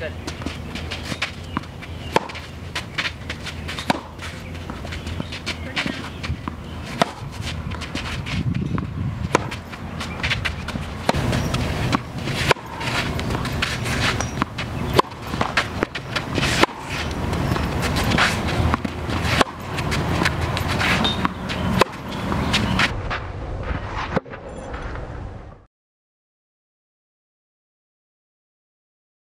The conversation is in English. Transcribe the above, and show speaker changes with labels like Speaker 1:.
Speaker 1: good.